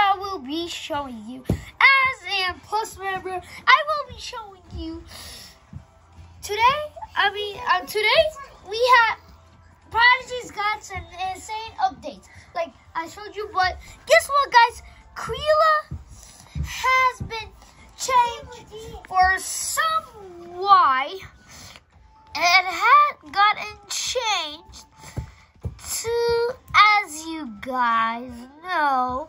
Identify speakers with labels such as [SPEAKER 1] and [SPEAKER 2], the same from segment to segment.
[SPEAKER 1] I will be showing you. As a Plus member, I will be showing you today. I mean, uh, today we have Prodigy's got some insane updates. Like I showed you, but guess what, guys? Krila has been changed for some why. It had gotten changed to, as you guys know,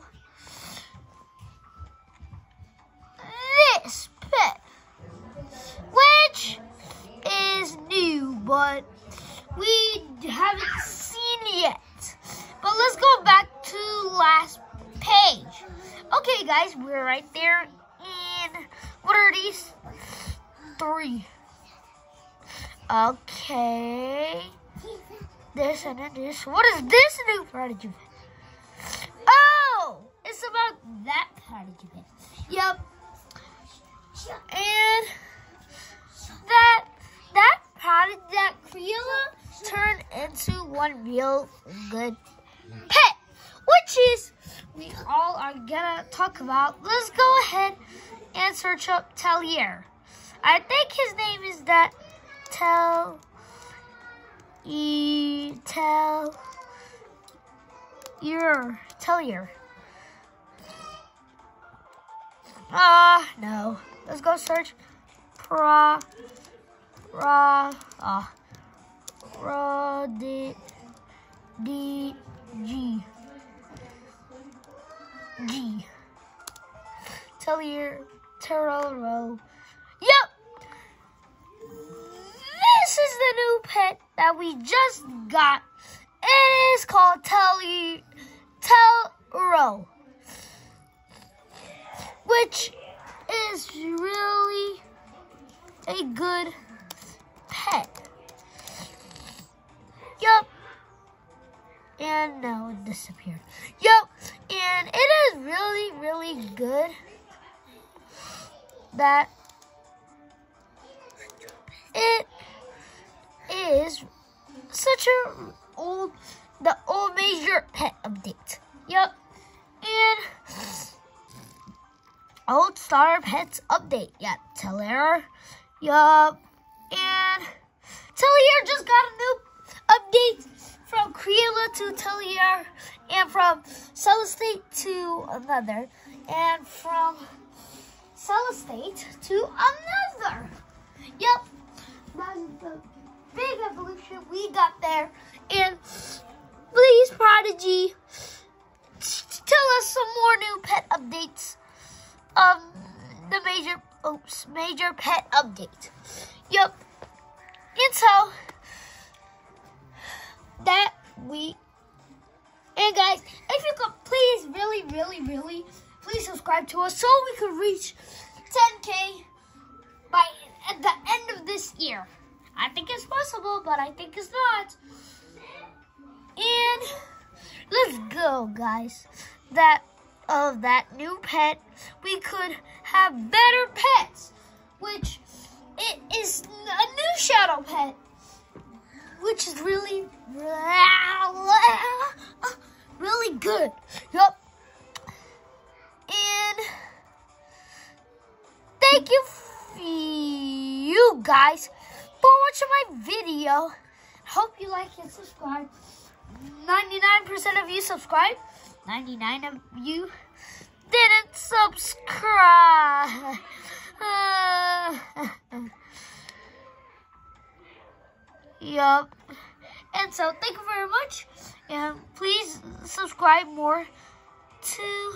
[SPEAKER 1] we're right there And what are these? Three. Okay. This and then this. What is this new prodigy Oh! It's about that prodigy Yep. And that that prodigy that Crayola turned into one real good pet. All are gonna talk about. Let's go ahead and search up Tellier. I think his name is that Tell E tell your tell your. Ah, uh, no. Let's go search pra ra ah ra d d g g. Tell your tarot. Yep. This is the new pet that we just got. It is called Telly Telro, which is really a good pet. Yup. And now it disappeared. Yup. And it is really, really good that it is such a old, the old major pet update. Yep. And old star pets update. Yep. Teller. Yup. And Tellier just got a new update from Crayola to Tellier and from Celestate to another and from Celestate to another. Yep. That's the big evolution we got there. And please, Prodigy, tell us some more new pet updates. Um, the major, oops, major pet update. Yep. And so, that week. and guys, if you could please, really, really, really, please subscribe to us so we could reach 10K by at the end of this year. I think it's possible, but I think it's not. And let's go, guys. That of that new pet, we could have better pets, which it is a new shadow pet, which is really, really good. Yup. And thank you, you guys for watching my video. Hope you like and subscribe. 99% of you subscribe. 99 of you didn't subscribe. Uh, yup. And so thank you very much. And please subscribe more to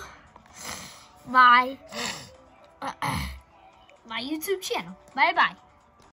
[SPEAKER 1] my uh, my YouTube channel. Bye bye.